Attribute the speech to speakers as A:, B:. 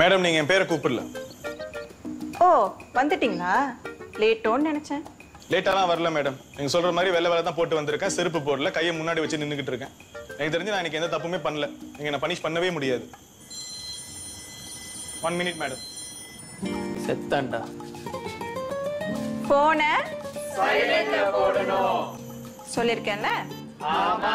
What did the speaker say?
A: Madam நீங்க என் பேரை கூப்பிடல.
B: ஓ வந்துட்டீங்களா? லேட்டோன்னு நினைச்சேன்.
A: லேட்டாலாம் வரல மேடம். நீங்க சொல்ற மாதிரி வெள்ளை வேலை தான் போட்டு வந்திருக்கேன். செருப்பு போடல கையை முன்னாடி வச்சு நின்னுகிட்டு இருக்கேன். எனக்கு தெரிஞ்சு நான் எனக்கு எந்த தப்புமே பண்ணல. நீங்க என்ன பனிஷ் பண்ணவே முடியாது. ஒன் மினிட் மேடம்
C: செத்தாண்டா.
B: போன சொல்லிருக்கேன்ல
C: ஆமா. மேடம்